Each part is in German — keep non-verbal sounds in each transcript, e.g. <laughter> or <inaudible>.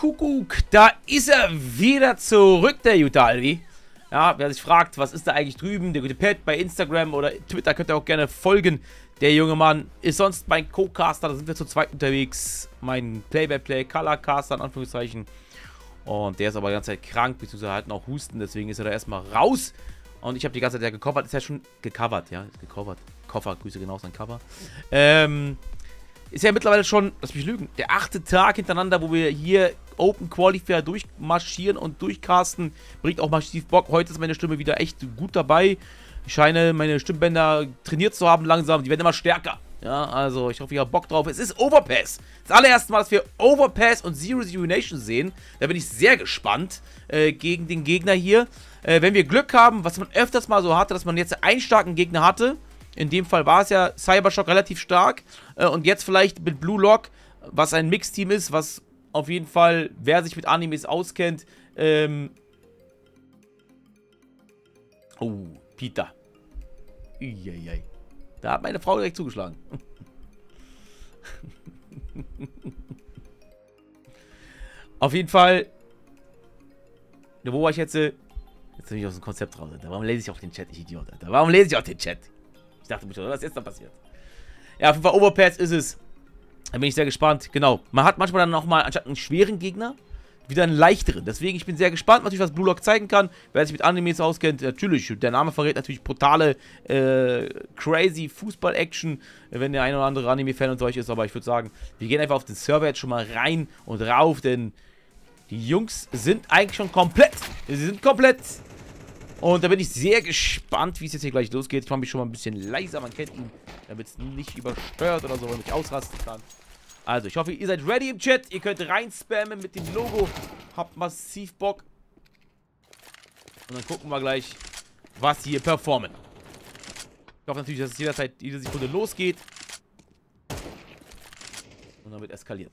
Kuckuck, da ist er wieder zurück, der gute Alvi. Ja, wer sich fragt, was ist da eigentlich drüben, der gute Pet bei Instagram oder Twitter, könnt ihr auch gerne folgen. Der junge Mann ist sonst mein Co-Caster, da sind wir zu zweit unterwegs. Mein Play-by-Play, Color-Caster in Anführungszeichen. Und der ist aber die ganze Zeit krank, beziehungsweise halt noch Husten, deswegen ist er da erstmal raus. Und ich habe die ganze Zeit ja gecovert, ist ja schon gecovert, ja, ist gecovert. Koffer, Grüße genau sein Cover. Ähm, ist ja mittlerweile schon, lass mich lügen, der achte Tag hintereinander, wo wir hier Open Qualifier durchmarschieren und durchcasten. Bringt auch massiv Bock. Heute ist meine Stimme wieder echt gut dabei. Ich scheine meine Stimmbänder trainiert zu haben langsam. Die werden immer stärker. Ja, also ich hoffe, ihr habt Bock drauf. Es ist Overpass. Das allererste Mal, dass wir Overpass und Zero Zero Nation sehen. Da bin ich sehr gespannt äh, gegen den Gegner hier. Äh, wenn wir Glück haben, was man öfters mal so hatte, dass man jetzt einen starken Gegner hatte. In dem Fall war es ja Cybershock relativ stark. Äh, und jetzt vielleicht mit Blue Lock, was ein Mixteam ist, was auf jeden Fall, wer sich mit Animes auskennt, ähm... Oh, Peter. Uiuiui. Da hat meine Frau direkt zugeschlagen. <laughs> Auf jeden Fall. Wo war ich jetzt? Jetzt bin ich aus dem Konzept raus. Warum lese ich auch den Chat, ich Idiot, Alter? Warum lese ich auch den Chat? Dachte mir schon, was ist jetzt da passiert? Ja, auf jeden Fall Overpass ist es. Da bin ich sehr gespannt. Genau. Man hat manchmal dann nochmal anstatt einen schweren Gegner wieder einen leichteren. Deswegen, ich bin sehr gespannt, natürlich, was Blue Lock zeigen kann. Wer sich mit Animes auskennt, natürlich, der Name verrät natürlich brutale, äh, crazy Fußball-Action, wenn der ein oder andere Anime-Fan und solch ist. Aber ich würde sagen, wir gehen einfach auf den Server jetzt schon mal rein und rauf, denn die Jungs sind eigentlich schon komplett. Sie sind komplett. Und da bin ich sehr gespannt, wie es jetzt hier gleich losgeht. Ich mache mich schon mal ein bisschen leiser, man kennt ihn, damit es nicht übersteuert oder so, damit ich ausrasten kann. Also, ich hoffe, ihr seid ready im Chat. Ihr könnt rein spammen mit dem Logo. Habt massiv Bock. Und dann gucken wir gleich, was hier performen. Ich hoffe natürlich, dass es jederzeit, jede Sekunde losgeht. Und dann wird eskaliert.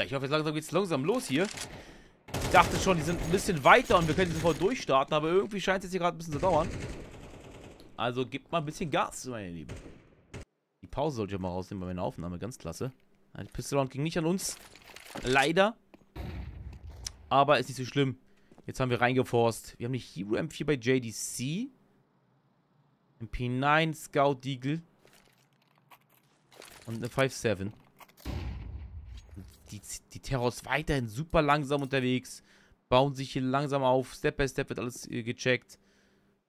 Ja, ich hoffe, jetzt langsam geht es langsam los hier. Ich dachte schon, die sind ein bisschen weiter und wir können sofort durchstarten, aber irgendwie scheint es jetzt hier gerade ein bisschen zu dauern. Also gebt mal ein bisschen Gas, meine Lieben. Die Pause sollte ich mal rausnehmen bei meiner Aufnahme, ganz klasse. Die Pistol ging nicht an uns. Leider. Aber ist nicht so schlimm. Jetzt haben wir reingeforst. Wir haben eine Hero M4 bei JDC. MP9 Scout Deagle. Und eine 5.7 die, die Terrors weiterhin super langsam unterwegs, bauen sich hier langsam auf, Step by Step wird alles äh, gecheckt.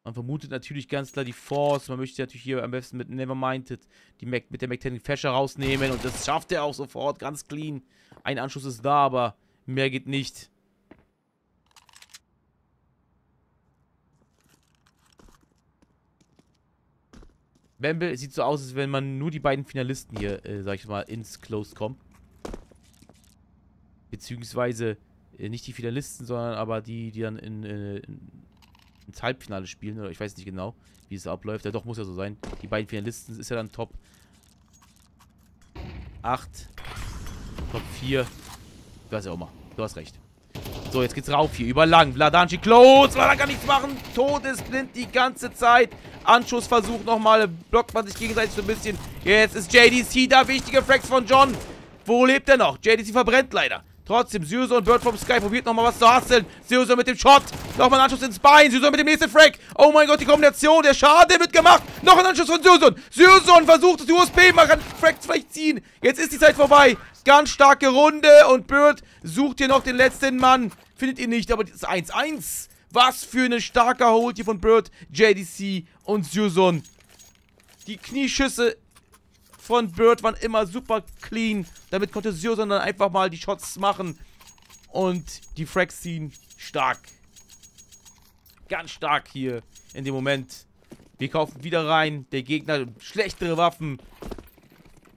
Man vermutet natürlich ganz klar die Force, man möchte natürlich hier am besten mit Neverminded die Mac, mit der McTenny Fasher rausnehmen und das schafft er auch sofort, ganz clean. Ein Anschluss ist da, aber mehr geht nicht. Bamble sieht so aus, als wenn man nur die beiden Finalisten hier, äh, sag ich mal, ins Close kommt. Beziehungsweise äh, nicht die Finalisten, sondern aber die, die dann in, äh, in, ins Halbfinale spielen. Oder ich weiß nicht genau, wie es abläuft. Ja, doch, muss ja so sein. Die beiden Finalisten ist ja dann Top 8, Top 4. Ich weiß ja auch mal. Du hast recht. So, jetzt geht's rauf hier. Über lang. Vladanchi close. Vladan kann nichts machen. Todesblind die ganze Zeit. Anschussversuch nochmal. Blockt man sich gegenseitig so ein bisschen. Jetzt ist JDC da. Wichtige Fracks von John. Wo lebt er noch? JDC verbrennt leider. Trotzdem, Syuso und Bird vom Sky probiert nochmal was zu hasseln. Syuso mit dem Shot. Nochmal ein Anschluss ins Bein. Syuso mit dem nächsten Frag. Oh mein Gott, die Kombination. Der Schaden wird gemacht. Noch ein Anschluss von Syuso. Syuso versucht das USP. Man kann Fracks vielleicht ziehen. Jetzt ist die Zeit vorbei. Ganz starke Runde. Und Bird sucht hier noch den letzten Mann. Findet ihr nicht, aber das ist 1-1. Was für eine starke Hold hier von Bird, JDC und Syuson. Die Knieschüsse von Bird waren immer super clean. Damit konnte Syuson dann einfach mal die Shots machen. Und die Frags ziehen stark. Ganz stark hier in dem Moment. Wir kaufen wieder rein. Der Gegner schlechtere Waffen.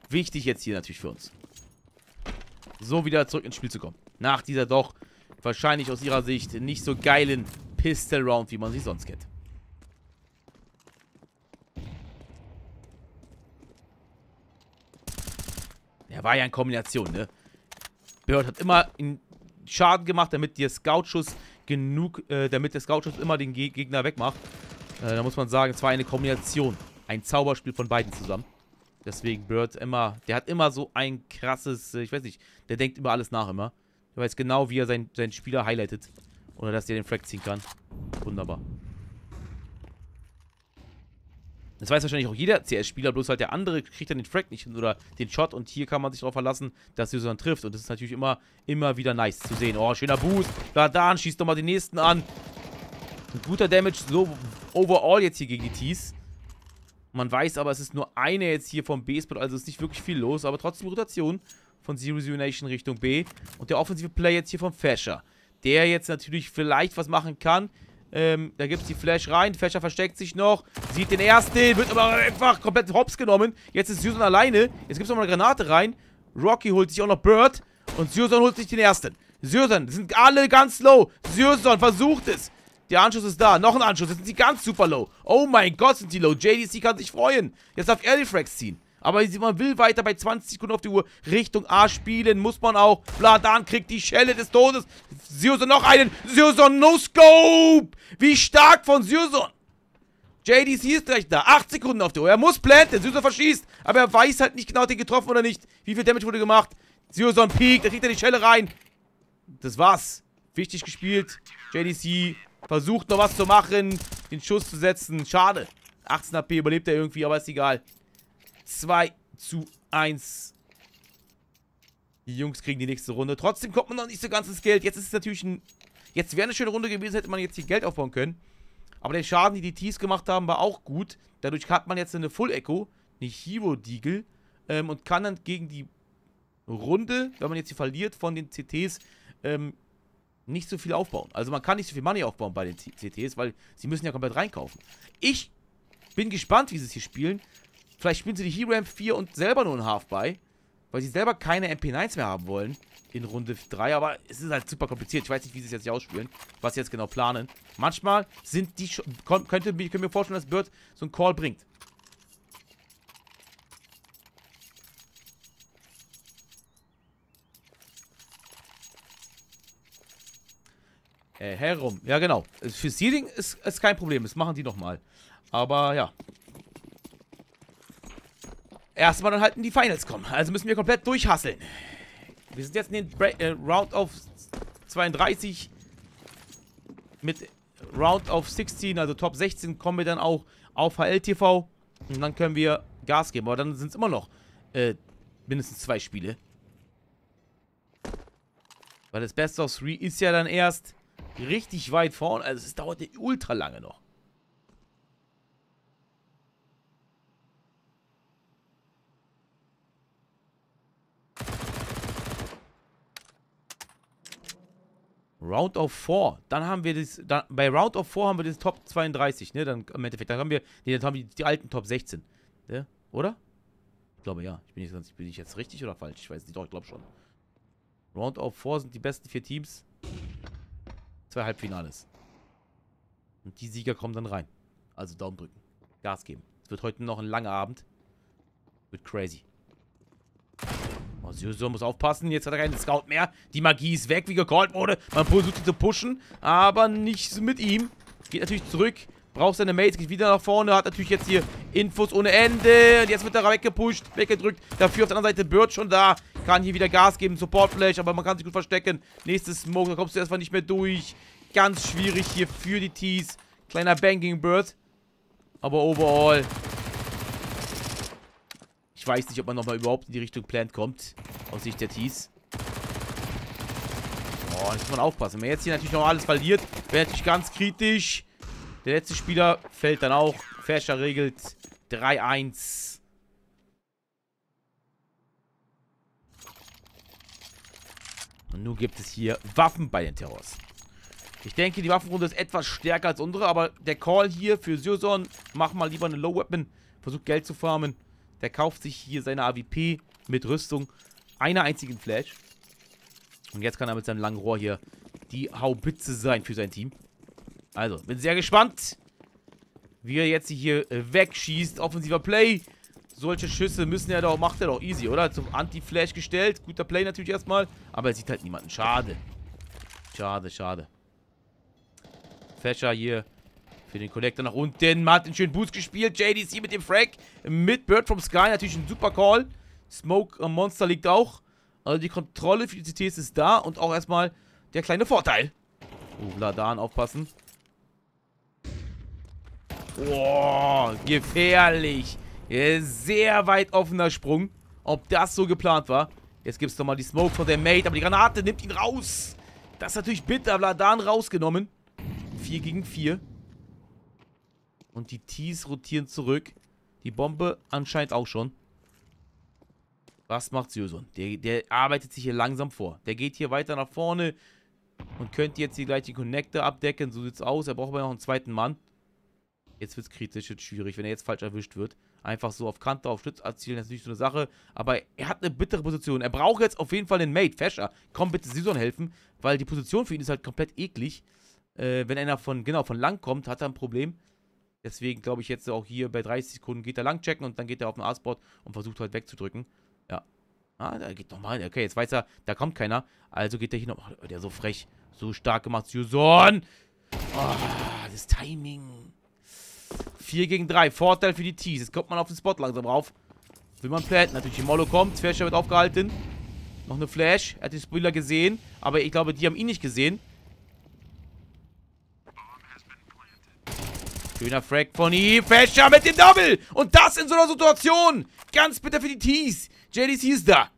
Wichtig jetzt hier natürlich für uns. So wieder zurück ins Spiel zu kommen. Nach dieser doch wahrscheinlich aus ihrer Sicht nicht so geilen Pistol Round, wie man sie sonst kennt. War ja in Kombination, ne? Bird hat immer Schaden gemacht, damit der Scoutschuss genug, äh, damit der Scoutschuss immer den Ge Gegner wegmacht. Äh, da muss man sagen, es war eine Kombination. Ein Zauberspiel von beiden zusammen. Deswegen Bird immer, der hat immer so ein krasses, äh, ich weiß nicht, der denkt über alles nach immer. Der weiß genau, wie er seinen, seinen Spieler highlightet. Oder dass der den Frag ziehen kann. Wunderbar. Das weiß wahrscheinlich auch jeder CS-Spieler, bloß halt der andere kriegt dann den Frag nicht hin oder den Shot und hier kann man sich darauf verlassen, dass sie dann trifft. Und das ist natürlich immer, immer wieder nice zu sehen. Oh, schöner Boost. Ladan schießt nochmal den nächsten an. Ein guter Damage so overall jetzt hier gegen die Tees. Man weiß aber, es ist nur eine jetzt hier vom B-Spot, also ist nicht wirklich viel los, aber trotzdem Rotation von Zero Zero Nation Richtung B. Und der offensive Play jetzt hier vom Fasher. Der jetzt natürlich vielleicht was machen kann. Ähm, da gibt es die Flash rein. Fasher versteckt sich noch. Sieht den ersten, wird aber einfach komplett hops genommen. Jetzt ist Susan alleine. Jetzt gibt es nochmal eine Granate rein. Rocky holt sich auch noch Bird. Und Susan holt sich den ersten. Susan, sind alle ganz low. Susan versucht es. Der Anschluss ist da. Noch ein Anschluss. Jetzt sind sie ganz super low. Oh mein Gott, sind die low. JDC kann sich freuen. Jetzt darf er die Frags ziehen. Aber man will weiter bei 20 Sekunden auf die Uhr Richtung A spielen. Muss man auch. Bladan kriegt die Schelle des Todes. Syrson noch einen. Syrson no scope. Wie stark von Syrson. JDC ist gleich da. 8 Sekunden auf die Uhr. Er muss planten. Syrson verschießt. Aber er weiß halt nicht genau, hat den getroffen oder nicht. Wie viel Damage wurde gemacht. Syrson peakt. Da kriegt er die Schelle rein. Das war's. Wichtig gespielt. JDC versucht noch was zu machen. Den Schuss zu setzen. Schade. 18 AP überlebt er irgendwie, aber ist egal. 2 zu 1. Die Jungs kriegen die nächste Runde. Trotzdem kommt man noch nicht so ganz ins Geld. Jetzt ist es natürlich ein... Jetzt wäre eine schöne Runde gewesen, hätte man jetzt hier Geld aufbauen können. Aber der Schaden, die die Tees gemacht haben, war auch gut. Dadurch hat man jetzt eine Full Echo, eine Hero Deagle. Ähm, und kann dann gegen die Runde, wenn man jetzt hier verliert von den CTs, ähm, nicht so viel aufbauen. Also man kann nicht so viel Money aufbauen bei den CTs, weil sie müssen ja komplett reinkaufen. Ich bin gespannt, wie sie es hier spielen. Vielleicht spielen sie die Hero M4 und selber nur ein Half-Buy, weil sie selber keine MP9s mehr haben wollen in Runde 3, aber es ist halt super kompliziert. Ich weiß nicht, wie sie es jetzt hier ausspielen, was sie jetzt genau planen. Manchmal sind die könnte ich mir vorstellen, dass Bird so einen Call bringt. Äh, herum. Ja, genau. Für Seeding ist, ist kein Problem. Das machen die nochmal. Aber ja, erstmal dann halt in die Finals kommen. Also müssen wir komplett durchhasseln. Wir sind jetzt in den Bra äh, Round of 32 mit Round of 16, also Top 16, kommen wir dann auch auf HLTV und dann können wir Gas geben. Aber dann sind es immer noch äh, mindestens zwei Spiele. Weil das Best of 3 ist ja dann erst richtig weit vorne. Also es dauert ultra lange noch. Round of 4. Dann haben wir das. Dann, bei Round of 4 haben wir das Top 32, ne? Dann im Endeffekt. Dann haben wir. Ne, dann haben wir die alten Top 16. Ne? Oder? Ich glaube ja. Ich bin, nicht ganz, bin ich jetzt richtig oder falsch? Ich weiß nicht. Doch, ich glaube schon. Round of 4 sind die besten vier Teams. Zwei Halbfinales. Und die Sieger kommen dann rein. Also Daumen drücken. Gas geben. Es wird heute noch ein langer Abend. Wird crazy. Syosor muss aufpassen. Jetzt hat er keinen Scout mehr. Die Magie ist weg, wie gecallt wurde. Man versucht sie zu pushen, aber nicht mit ihm. Geht natürlich zurück. Braucht seine Mates, geht wieder nach vorne. Hat natürlich jetzt hier Infos ohne Ende. Und jetzt wird er weggepusht, weggedrückt. Dafür auf der anderen Seite Bird schon da. Kann hier wieder Gas geben, Support Flash, aber man kann sich gut verstecken. Nächstes Smoke, da kommst du erstmal nicht mehr durch. Ganz schwierig hier für die Tees. Kleiner Banking Bird. Aber overall ich weiß nicht, ob man nochmal überhaupt in die Richtung Plant kommt. Aus Sicht der Tees. Oh, da muss man aufpassen. Wenn man jetzt hier natürlich noch alles verliert, wäre natürlich ganz kritisch. Der letzte Spieler fällt dann auch. Fasher regelt 3-1. Und nun gibt es hier Waffen bei den Terrors. Ich denke, die Waffenrunde ist etwas stärker als unsere, aber der Call hier für Syrson, mach mal lieber eine Low Weapon, versuch Geld zu farmen. Der kauft sich hier seine AWP mit Rüstung, einer einzigen Flash. Und jetzt kann er mit seinem langen Rohr hier die Haubitze sein für sein Team. Also, bin sehr gespannt, wie er jetzt hier wegschießt. Offensiver Play. Solche Schüsse müssen er doch, macht er doch easy, oder? Zum Anti-Flash gestellt. Guter Play natürlich erstmal. Aber er sieht halt niemanden. Schade. Schade, schade. Fäscher hier für den Collector nach unten. Einen schönen Boost gespielt. JDC mit dem Frag. Mit Bird from Sky. Natürlich ein super Call. Smoke am Monster liegt auch. Also die Kontrolle für die CTs ist da. Und auch erstmal der kleine Vorteil. Oh, Ladan aufpassen. Boah, gefährlich. Sehr weit offener Sprung. Ob das so geplant war. Jetzt gibt es nochmal die Smoke von der Mate. Aber die Granate nimmt ihn raus. Das ist natürlich bitter. Ladan rausgenommen. 4 gegen 4. Und die Tees rotieren zurück. Die Bombe anscheinend auch schon. Was macht Syusun? Der, der arbeitet sich hier langsam vor. Der geht hier weiter nach vorne und könnte jetzt hier gleich die Connector abdecken. So sieht's aus. Er braucht aber noch einen zweiten Mann. Jetzt wird's kritisch, jetzt schwierig, wenn er jetzt falsch erwischt wird. Einfach so auf Kante, auf Stütz erzielen, das ist nicht so eine Sache. Aber er hat eine bittere Position. Er braucht jetzt auf jeden Fall einen Mate. Fescher, komm bitte Syusun helfen, weil die Position für ihn ist halt komplett eklig. Äh, wenn einer von, genau, von lang kommt, hat er ein Problem. Deswegen glaube ich jetzt auch hier bei 30 Sekunden geht er lang checken und dann geht er auf den A-Spot und versucht halt wegzudrücken. Ja. Ah, da geht nochmal. Okay, jetzt weiß er, da kommt keiner. Also geht er hier nochmal. Der so frech. So stark gemacht. Susan. Oh, das Timing. 4 gegen 3. Vorteil für die Tees. Jetzt kommt man auf den Spot langsam rauf. Will man planten. Natürlich, die Mollo kommt. Flasher wird aufgehalten. Noch eine Flash. Er hat den Spieler gesehen. Aber ich glaube, die haben ihn nicht gesehen. Schöner Frag von ihm. Fäscher mit dem Double. Und das in so einer Situation. Ganz bitter für die Tees. JDC ist da.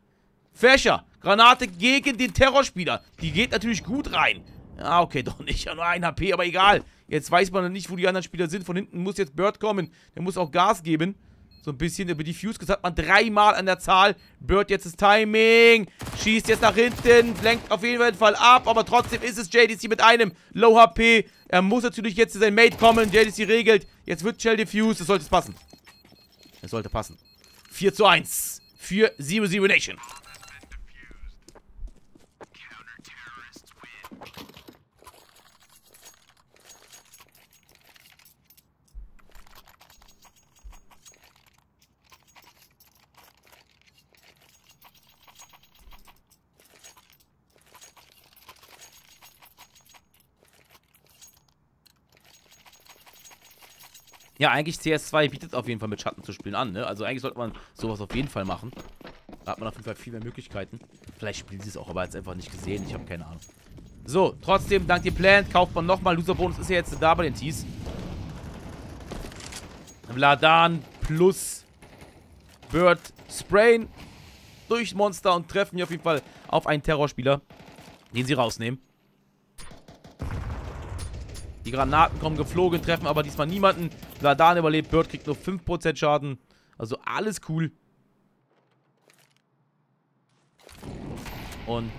Fäscher. Granate gegen den Terrorspieler. Die geht natürlich gut rein. Ja, okay, <laughs> doch nicht. Ja, nur ein HP, aber egal. Jetzt weiß man nicht, wo die anderen Spieler sind. Von hinten muss jetzt Bird kommen. Der muss auch Gas geben. So ein bisschen über die Fuse gesagt, man dreimal an der Zahl. Bird jetzt das Timing. Schießt jetzt nach hinten. Lenkt auf jeden Fall ab. Aber trotzdem ist es JDC mit einem Low HP. Er muss natürlich jetzt zu seinem Mate kommen. JDC regelt. Jetzt wird Shell diffused. Das sollte passen. Es sollte passen. 4 zu 1 für Zero Zero Nation. Ja, eigentlich CS2 bietet auf jeden Fall mit Schatten zu spielen an, ne? Also eigentlich sollte man sowas auf jeden Fall machen. Da hat man auf jeden Fall viel mehr Möglichkeiten. Vielleicht spielen sie es auch, aber jetzt einfach nicht gesehen. Ich habe keine Ahnung. So, trotzdem, dank dem Plan kauft man nochmal. Loser-Bonus ist ja jetzt da bei den Tees. Ladan plus Bird sprayen durch Monster und treffen hier auf jeden Fall auf einen Terrorspieler, den sie rausnehmen. Die Granaten kommen geflogen, treffen aber diesmal niemanden. Ladan überlebt, Bird kriegt nur 5% Schaden. Also alles cool. Und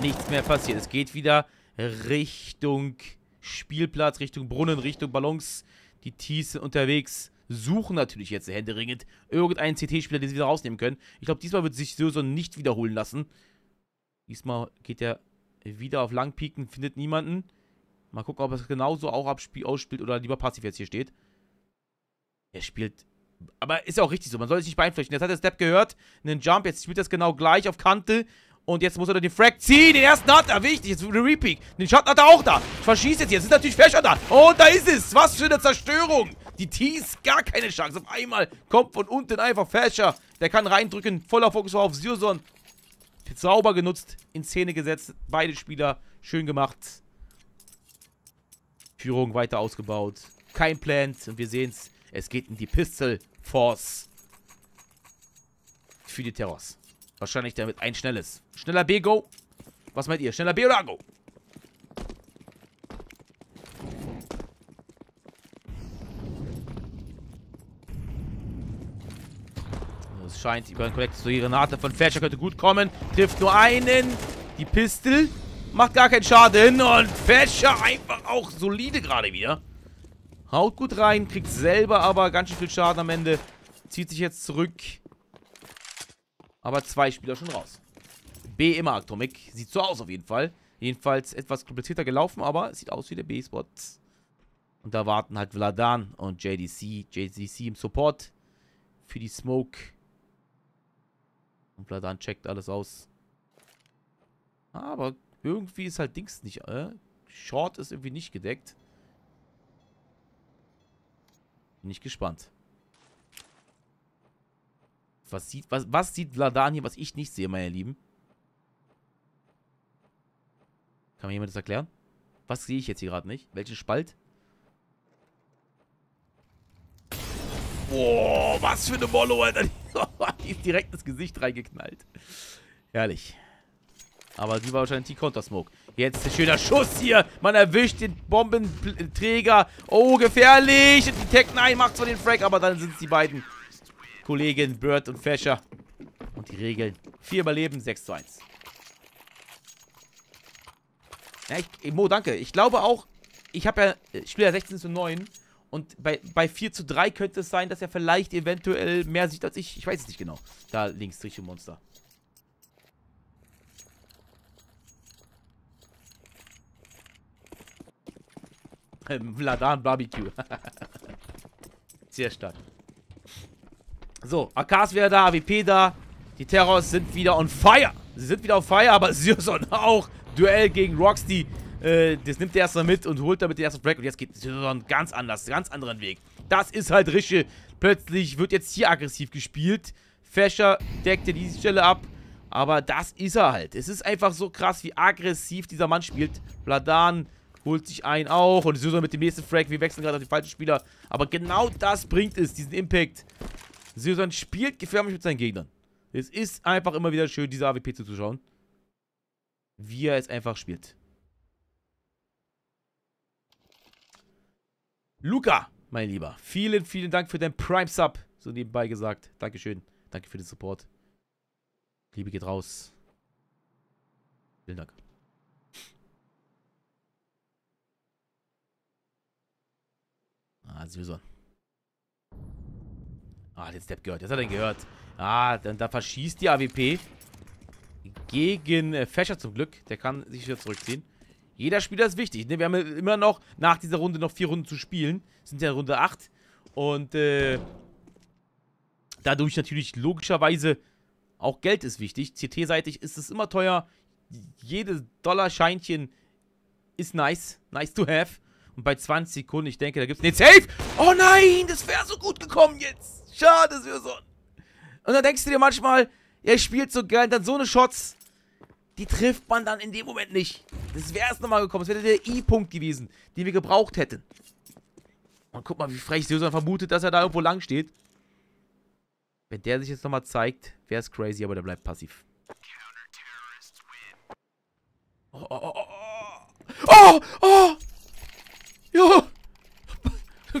nichts mehr passiert. Es geht wieder Richtung Spielplatz, Richtung Brunnen, Richtung Ballons. Die Tees sind unterwegs. Suchen natürlich jetzt händeringend irgendeinen CT-Spieler, den sie wieder rausnehmen können. Ich glaube, diesmal wird sich so nicht wiederholen lassen. Diesmal geht er wieder auf Langpiken, findet niemanden. Mal gucken, ob er es genauso auch ausspielt oder lieber passiv jetzt hier steht. Er spielt Aber ist ja auch richtig so, man soll sich nicht beeinflussen. Jetzt hat der Step gehört, einen Jump, jetzt spielt das genau gleich auf Kante. Und jetzt muss er den Frag ziehen. Den ersten hat er, wichtig. Jetzt der Repeak. Den Shot hat er auch da. Verschießt jetzt. Jetzt ist natürlich Fäscher da. Und da ist es. Was für eine Zerstörung. Die Tees, gar keine Chance. Auf einmal kommt von unten einfach Fäscher. Der kann reindrücken. Voller Fokus auf Syrson. Sauber genutzt. In Szene gesetzt. Beide Spieler. Schön gemacht. Führung weiter ausgebaut. Kein Plant. Und wir sehen es. Geht in die Pistol Force. Für die Terrors. Wahrscheinlich damit ein schnelles. Schneller B-Go. Was meint ihr? Schneller B oder A-Go? Es scheint über den Kollektor die Renate von Fletcher könnte gut kommen. Trifft nur einen. Die Pistol macht gar keinen Schaden. Und Fletcher einfach auch solide gerade wieder. Haut gut rein, kriegt selber aber ganz schön viel Schaden am Ende. Zieht sich jetzt zurück. Aber zwei Spieler schon raus. B immer Atomic. Sieht so aus auf jeden Fall. Jedenfalls etwas komplizierter gelaufen, aber sieht aus wie der B-Spot. Und da warten halt Vladan und JDC. JDC im Support für die Smoke. Und Vladan checkt alles aus. Aber irgendwie ist halt Dings nicht. Äh? Short ist irgendwie nicht gedeckt. Bin ich gespannt. Was sieht, was, was sieht Vladan hier, was ich nicht sehe, meine Lieben? Kann mir jemand das erklären? Was sehe ich jetzt hier gerade nicht? Welchen Spalt? Boah, was für eine Mollo, Alter. <laughs> Direkt ins Gesicht reingeknallt. Herrlich. Aber die war wahrscheinlich die Counter-Smoke. Jetzt ein schöner Schuss hier. Man erwischt den Bombenträger. Oh, gefährlich. Die Tech 9 macht zwar den Frag, aber dann sind es die beiden Kollegin Bird und Fäscher. Und die Regeln. Vier überleben, 6 zu 1. Ja, ich, Mo, danke. Ich glaube auch, ich habe ja, ich spiele ja 16 zu 9. Und bei, bei 4 zu 3 könnte es sein, dass er vielleicht eventuell mehr sieht als ich. Ich weiß es nicht genau. Da links, Richtung Monster. Vladan Barbecue. <laughs> Sehr stark. So, AKs wieder da, AWP da. Die Terrors sind wieder on fire. Sie sind wieder on fire, aber <laughs> Syrson auch. Duell gegen Roxy. Äh, das nimmt er erstmal mit und holt damit den ersten Break. Und jetzt geht Syrson ganz anders, ganz anderen Weg. Das ist halt Rische. Plötzlich wird jetzt hier aggressiv gespielt. Fescher deckte diese Stelle ab. Aber das ist er halt. Es ist einfach so krass, wie aggressiv dieser Mann spielt. Bladan holt sich einen auch. Und Syrson mit dem nächsten Frag. Wir wechseln gerade auf den falschen Spieler. Aber genau das bringt es, diesen Impact. Sion spielt gefährlich mit seinen Gegnern. Es ist einfach immer wieder schön, diese AWP zuzuschauen. Wie er es einfach spielt. Luca, mein Lieber, vielen, vielen Dank für dein Prime-Sub. So nebenbei gesagt. Dankeschön. Danke für den Support. Liebe geht raus. Vielen Dank. Ah, Süßer. Ah, den Step gehört. Jetzt hat er ihn gehört. Ah, dann da verschießt die AWP gegen äh, Fäscher zum Glück. Der kann sich wieder zurückziehen. Jeder Spieler ist wichtig. Ne? Wir haben immer noch nach dieser Runde noch vier Runden zu spielen. Sind ja Runde 8. Und äh, dadurch natürlich logischerweise auch Geld ist wichtig. CT-seitig ist es immer teuer. Jedes Dollarscheinchen ist nice. Nice to have. Und bei 20 Sekunden, ich denke, da gibt es den Safe. Oh nein, das wäre so gut gekommen jetzt. Schade, Syrson. Und dann denkst du dir manchmal, er spielt so geil, dann so eine Shots, die trifft man dann in dem Moment nicht. Das wäre es nochmal gekommen. Das wäre der I-Punkt gewesen, den wir gebraucht hätten. Und guck mal, wie frech Syrson vermutet, dass er da irgendwo lang steht. Wenn der sich jetzt nochmal zeigt, wäre es crazy, aber der bleibt passiv. Oh, oh, oh, oh. Oh, oh.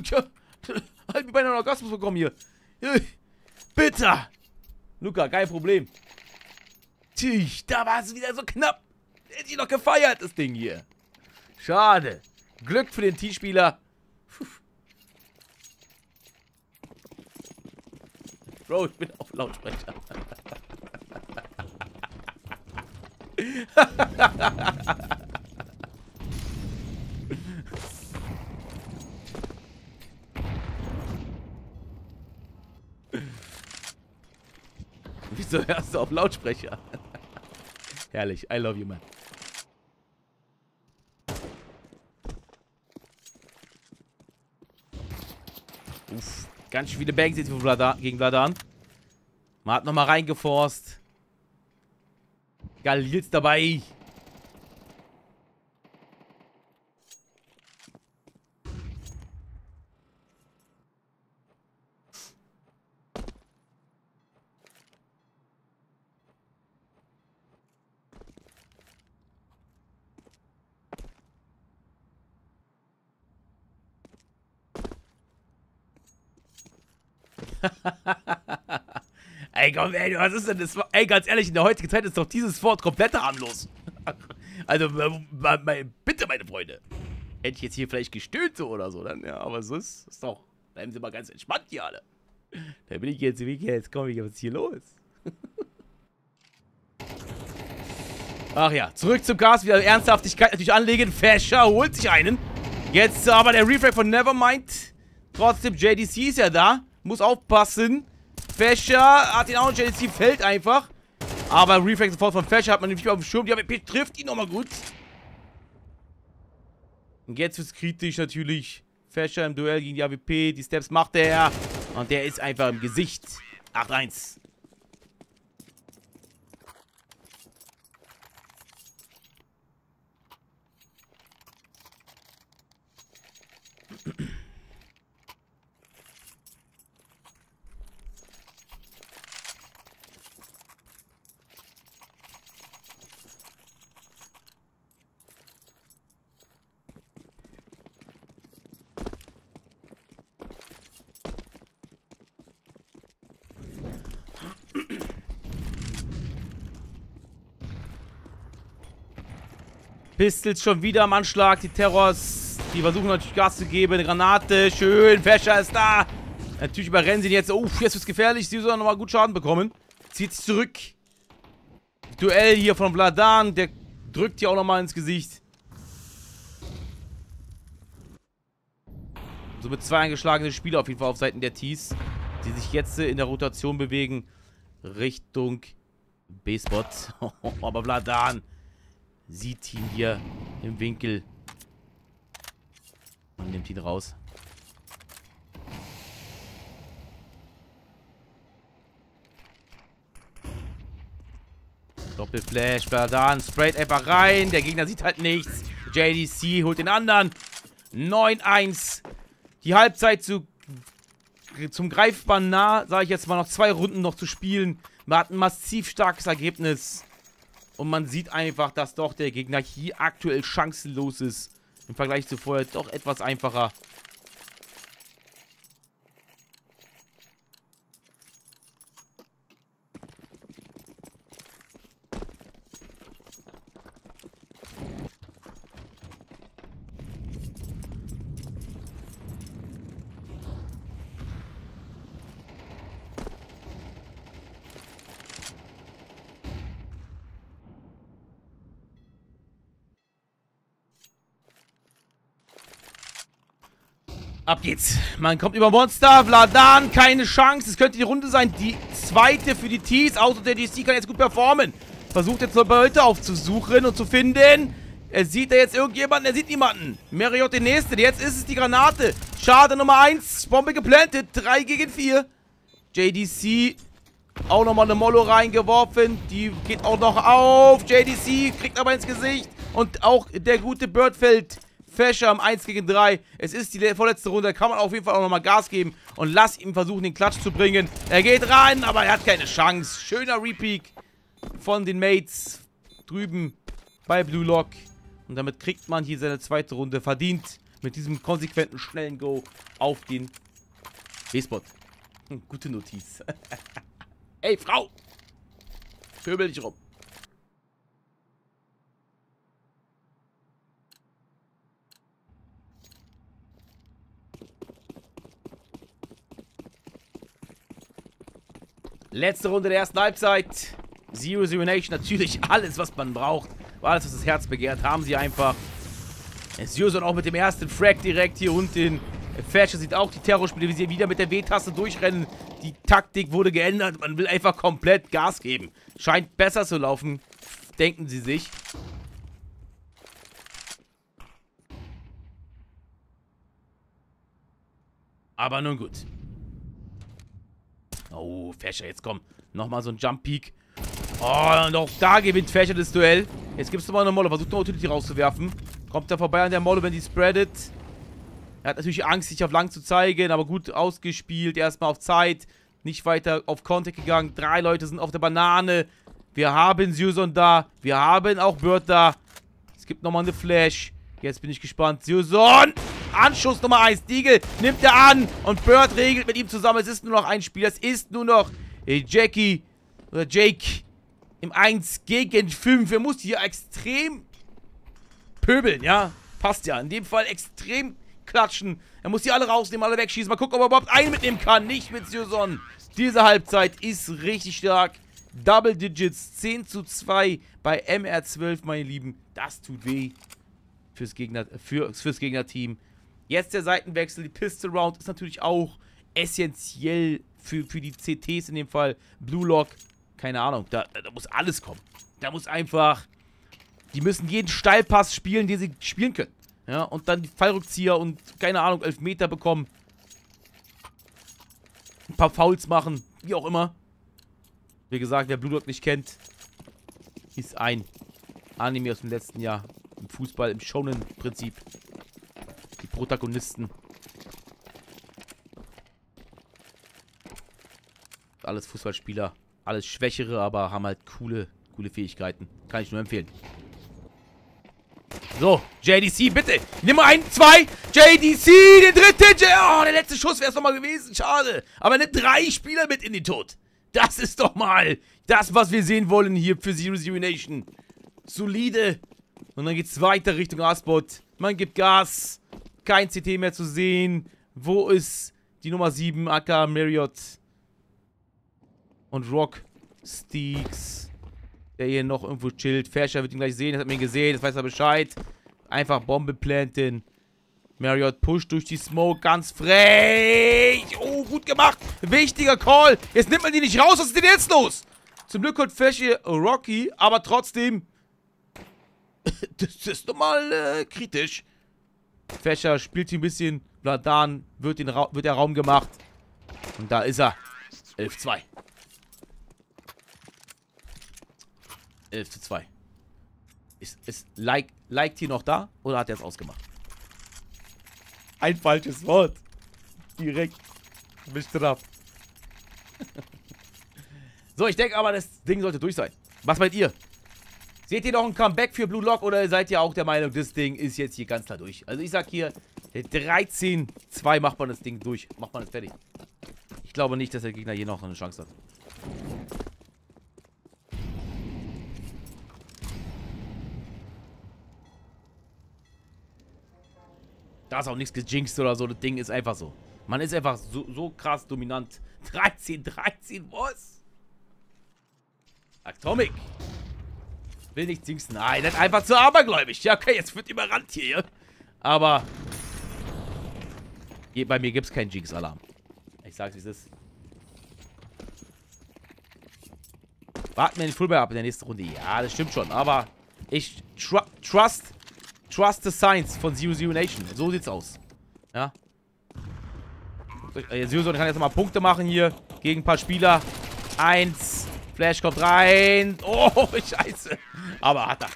Ja. <laughs> ja. Halt beinahe einen Orgasmus bekommen hier. <laughs> Bitter. Luca, kein Problem. Tch, da war es wieder so knapp. Hätte ich noch gefeiert, das Ding hier. Schade. Glück für den T-Spieler. Bro, ich bin auf Lautsprecher. <laughs> du, <laughs> hörst du auf Lautsprecher. Herrlich. I love you, man. Uff. Ganz viele Bangs jetzt gegen Vladan. Man hat nochmal reingeforst. Galils dabei. Ey, komm, ey, was ist denn das? Ey, ganz ehrlich, in der heutigen Zeit ist doch dieses Fort komplett harmlos. <laughs> also, bitte, meine Freunde. Hätte ich jetzt hier vielleicht gestöhnt so oder so, dann, ja, aber so ist es doch. Bleiben Sie mal ganz entspannt hier alle. Da bin ich jetzt, wie jetzt komm ich, was ist hier los? <laughs> Ach ja, zurück zum Gas, wieder Ernsthaftigkeit natürlich anlegen. Fasher holt sich einen. Jetzt aber der Refrag von Nevermind. Trotzdem, JDC ist ja da. Muss aufpassen. Fächer hat ihn auch. JDC fällt einfach. Aber Reflex sofort von Fächer hat man nämlich auf dem Schirm. Die AWP trifft ihn nochmal gut. Und jetzt wird es kritisch natürlich. Fächer im Duell gegen die AWP. Die Steps macht er. Und der ist einfach im Gesicht. 8-1. Pistols schon wieder am Anschlag. Die Terrors, die versuchen natürlich Gas zu geben. Eine Granate, schön. Fäscher ist da. Natürlich überrennen sie ihn jetzt. Oh, jetzt wird's gefährlich. Sie sollen nochmal gut Schaden bekommen. Zieht sich zurück. Duell hier von Vladan. Der drückt hier auch nochmal ins Gesicht. So mit zwei eingeschlagene Spieler auf jeden Fall auf Seiten der Tees. Die sich jetzt in der Rotation bewegen. Richtung B-Spot. <laughs> Aber Vladan sieht ihn hier im Winkel und nimmt ihn raus. Doppelflash, Bladan, sprayt einfach rein. Der Gegner sieht halt nichts. JDC holt den anderen. 9-1. Die Halbzeit zu, zum greifbar nah, sage ich jetzt mal, noch zwei Runden noch zu spielen. Man hat ein massiv starkes Ergebnis. Und man sieht einfach, dass doch der Gegner hier aktuell chancenlos ist. Im Vergleich zu vorher doch etwas einfacher. Ab geht's. Man kommt über Monster. Vladan, keine Chance. Es könnte die Runde sein. Die zweite für die Tees. Auto der DC kann jetzt gut performen. Versucht jetzt Leute aufzusuchen und zu finden. Er sieht da jetzt irgendjemanden. Er sieht niemanden. Meriot den nächsten. Jetzt ist es die Granate. Schade Nummer 1. Bombe geplantet. 3 gegen 4. JDC auch nochmal eine Mollo reingeworfen. Die geht auch noch auf. JDC kriegt aber ins Gesicht. Und auch der gute Bird fällt. Fasher am 1 gegen 3. Es ist die vorletzte Runde. Da kann man auf jeden Fall auch nochmal Gas geben und lass ihm versuchen, den Klatsch zu bringen. Er geht rein, aber er hat keine Chance. Schöner Repeak von den Mates drüben bei Blue Lock. Und damit kriegt man hier seine zweite Runde verdient mit diesem konsequenten, schnellen Go auf den B-Spot. Hm, gute Notiz. <laughs> Ey, Frau! Pöbel dich rum. Letzte Runde der ersten Halbzeit. Zero Zero Nation, natürlich alles, was man braucht. Alles, was das Herz begehrt, haben sie einfach. Zero auch mit dem ersten Frag direkt hier unten Fasher sieht auch die Terrorspiele, wie sie wieder mit der W-Taste durchrennen. Die Taktik wurde geändert. Man will einfach komplett Gas geben. Scheint besser zu laufen, denken sie sich. Aber nun gut. Oh, Fasher, jetzt komm. Nochmal so ein Jump Peak. Oh, und auch da gewinnt Fasher das Duell. Jetzt gibt es nochmal eine Molle. Versucht eine Utility rauszuwerfen. Kommt er vorbei an der Molle, wenn die spreadet. Er hat natürlich Angst, sich auf lang zu zeigen, aber gut ausgespielt. Erstmal auf Zeit. Nicht weiter auf Contact gegangen. Drei Leute sind auf der Banane. Wir haben Susan da. Wir haben auch Bird da. Es gibt nochmal eine Flash. Jetzt bin ich gespannt. Susan! Anschuss Nummer 1. Deagle nimmt er an. Und Bird regelt mit ihm zusammen. Es ist nur noch ein Spiel. Es ist nur noch äh, Jackie oder Jake im 1 gegen 5. Er muss hier extrem pöbeln, ja? Passt ja. In dem Fall extrem klatschen. Er muss die alle rausnehmen, alle wegschießen. Mal gucken, ob er überhaupt einen mitnehmen kann. Nicht mit Susan. Diese Halbzeit ist richtig stark. Double Digits, 10 zu 2 bei MR12, meine Lieben. Das tut weh fürs, Gegner, für, fürs Gegnerteam. Jetzt der Seitenwechsel, die Pistol Round ist natürlich auch essentiell für, für die CTs in dem Fall. Blue Lock, keine Ahnung, da, da muss alles kommen. Da muss einfach, die müssen jeden Steilpass spielen, den sie spielen können. Ja, und dann die Fallrückzieher und, keine Ahnung, Elfmeter bekommen. Ein paar Fouls machen, wie auch immer. Wie gesagt, wer Blue Lock nicht kennt, ist ein Anime aus dem letzten Jahr. Im Fußball, im Shonen-Prinzip. Die Protagonisten. Alles Fußballspieler. Alles Schwächere, aber haben halt coole, coole Fähigkeiten. Kann ich nur empfehlen. So, JDC, bitte. Nimm mal ein, zwei. JDC, den dritten. Oh, der letzte Schuss wäre es nochmal gewesen. Schade. Aber eine drei Spieler mit in den Tod. Das ist doch mal das, was wir sehen wollen hier für Zero Zero Nation. Solide. Und dann geht's weiter Richtung Aspot. Man gibt Gas. Kein CT mehr zu sehen. Wo ist die Nummer 7, Aka Marriott? Und Rock Steaks. Der hier noch irgendwo chillt. Fasher wird ihn gleich sehen. Das hat mir gesehen. Das weiß er Bescheid. Einfach Bombe planten. Marriott pusht durch die Smoke. Ganz frech. Oh, gut gemacht. Wichtiger Call. Jetzt nimmt man die nicht raus. Was ist denn jetzt los? Zum Glück hat Fasher Rocky. Aber trotzdem. <laughs> das ist doch mal äh, kritisch. Fächer spielt hier ein bisschen. Bladan wird, den wird der Raum gemacht. Und da ist er. 11 zu 2. 11 zu 2. Ist, ist like, liked hier noch da? Oder hat er es ausgemacht? Ein falsches Wort. Direkt. Bist ab. <laughs> so, ich denke aber, das Ding sollte durch sein. Was meint ihr? Seht ihr noch ein Comeback für Blue Lock oder seid ihr auch der Meinung, das Ding ist jetzt hier ganz klar durch? Also ich sag hier, 13-2 macht man das Ding durch. Macht man es fertig. Ich glaube nicht, dass der Gegner hier noch eine Chance hat. Da ist auch nichts gejinxt oder so. Das Ding ist einfach so. Man ist einfach so, so krass dominant. <laughs> 13, 13, was? Atomic. Will nicht dingsen. Nein, das ist einfach zu abergläubig. Ja, okay, jetzt wird überrannt hier. Aber hier, bei mir gibt es keinen Jinx-Alarm. Ich sag's, wie es ist. Warten wir den Fullback ab in der nächsten Runde. Ja, das stimmt schon. Aber ich tr trust, trust the signs von Zero Zero Nation. So sieht's aus. Ja. Zero Zero kann jetzt mal Punkte machen hier gegen ein paar Spieler. Eins. Flash kommt rein. Oh, <laughs> scheiße. Aber hat er.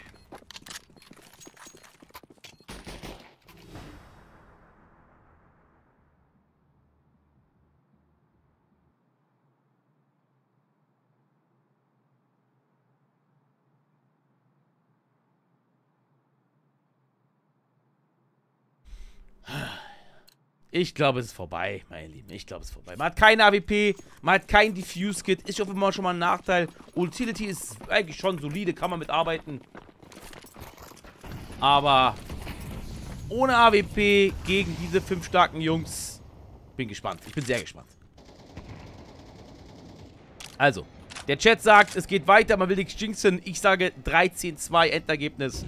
Ich glaube, es ist vorbei, meine Lieben. Ich glaube, es ist vorbei. Man hat kein AWP, man hat kein Diffuse-Kit. Ist auf jeden schon mal ein Nachteil. Utility ist eigentlich schon solide, kann man mitarbeiten. Aber ohne AWP gegen diese fünf starken Jungs. Bin gespannt. Ich bin sehr gespannt. Also, der Chat sagt, es geht weiter, man will nichts jinxen. Ich sage 13-2 Endergebnis.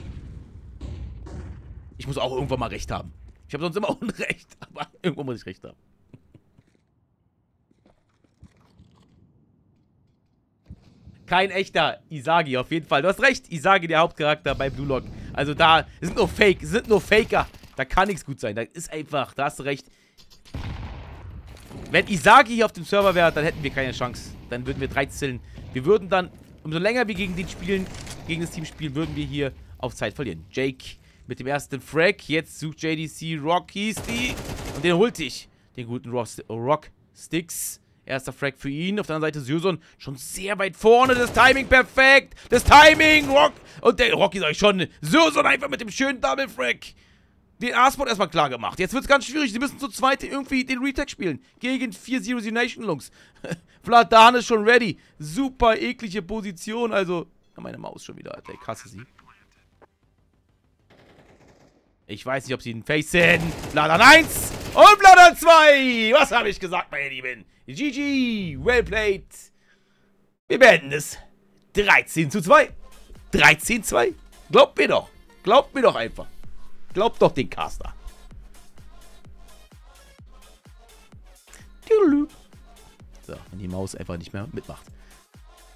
Ich muss auch irgendwann mal recht haben. Ich habe sonst immer <laughs> Unrecht, aber irgendwo muss ich recht haben. Kein echter Isagi, auf jeden Fall. Du hast recht, Isagi, der Hauptcharakter bei Blue Lock. Also da sind nur Fake, sind nur Faker. Da kann nichts gut sein. Da ist einfach, da hast du recht. Wenn Isagi hier auf dem Server wäre, dann hätten wir keine Chance. Dann würden wir 13. Wir würden dann, umso länger wir gegen den spielen, gegen das Team spielen, würden wir hier auf Zeit verlieren. Jake mit dem ersten Frag. Jetzt sucht JDC Rock hieß die. Und den holt ich. Den guten Rock, Rock Sticks. Erster Frag für ihn. Auf der anderen Seite Syson schon sehr weit vorne. Das Timing perfekt. Das Timing. Rock. Und der Rocky sag ich schon. Syson einfach mit dem schönen Double Frag. Den A-Spot erstmal klar gemacht. Jetzt wird es ganz schwierig. Sie müssen zu zweit irgendwie den Retake spielen. Gegen 4 Zero Nation Lungs. <laughs> Vladan ist schon ready. Super eklige Position. Also, meine Maus schon wieder. Ich hasse sie. Ich weiß nicht, ob sie ein Face sind. Bladan 1 und Bladan 2. Was habe ich gesagt, meine Lieben? GG. Well played. Wir beenden es. 13 zu 2. 13 zu 2. Glaubt mir doch. Glaubt mir doch einfach. Glaubt doch den Caster. So, wenn die Maus einfach nicht mehr mitmacht.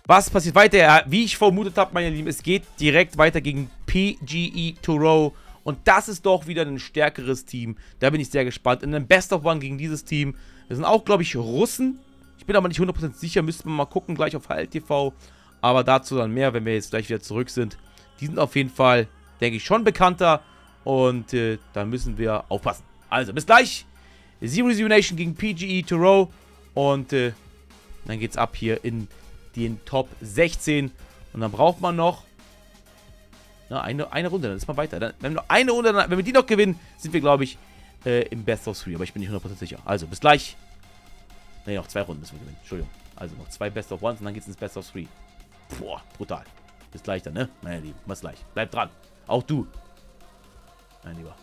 Was passiert weiter? Wie ich vermutet habe, meine Lieben, es geht direkt weiter gegen PGE Turo und das ist doch wieder ein stärkeres Team. Da bin ich sehr gespannt. In einem Best of One gegen dieses Team. Das sind auch, glaube ich, Russen. Ich bin aber nicht 100% sicher. Müssten wir mal gucken, gleich auf HLTV. Aber dazu dann mehr, wenn wir jetzt gleich wieder zurück sind. Die sind auf jeden Fall, denke ich, schon bekannter. Und äh, da müssen wir aufpassen. Also, bis gleich. Zero Nation gegen PGE Turo. Und äh, dann geht's ab hier in den Top 16. Und dann braucht man noch na, eine, eine Runde, dann ist man weiter. Dann, wenn, wir eine Runde, wenn wir die noch gewinnen, sind wir, glaube ich, äh, im Best of Three. Aber ich bin nicht 100% sicher. Also, bis gleich. Ne, noch zwei Runden müssen wir gewinnen. Entschuldigung. Also noch zwei Best of Ones und dann geht es ins Best of Three. Boah, brutal. Bis gleich dann, ne? Meine Lieben, bis gleich. Bleibt dran. Auch du. Mein Lieber.